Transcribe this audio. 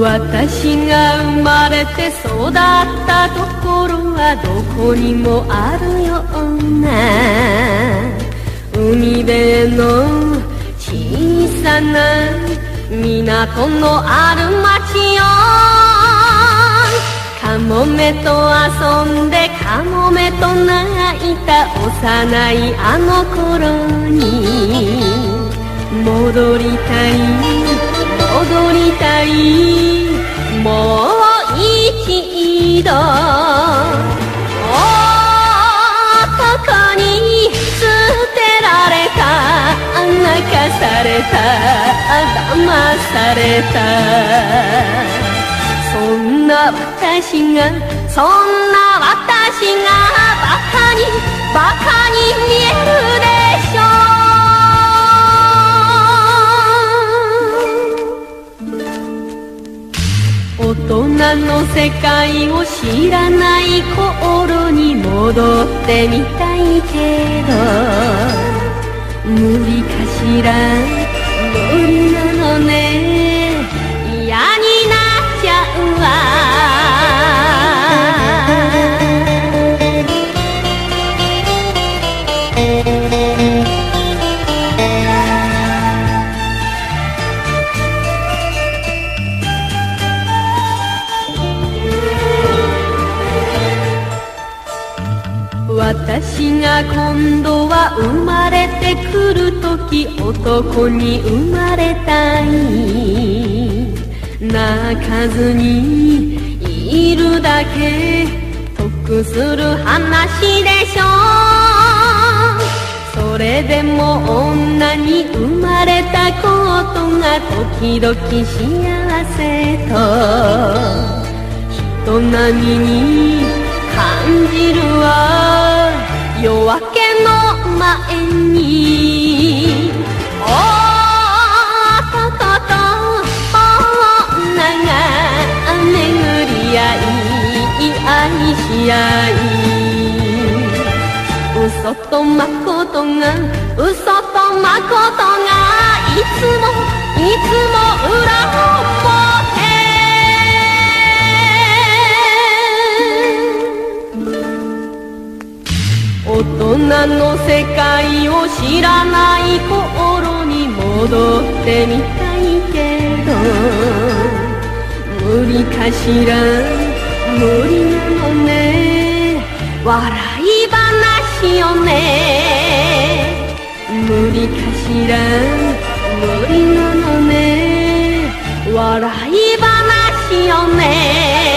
私が生まれて育ったところはどこにもあるよ。うな海辺の小さな港のある町よカモメと遊んでカモメと泣いた幼いあの頃に戻りたい。たいもう一度。男に捨てられた。泣かされた。騙された。そんな私がそんな私がバカにバカに見えるで。女の世界を知らない頃に戻ってみたいけど無理かしら私が今度は生まれてくる時男に生まれたい。泣かずにいるだけ得する話でしょう。それでも女に生まれたことが時々幸せと。人並みに感じるわ。夜明けの前に男と女が巡り合い愛し合い。嘘と誠が嘘と誠がいつもいつもの世界を知らない頃に戻ってみたいけど無理かしら無理なのね。笑い話よね。無理かしら無理なのね。笑い話よね。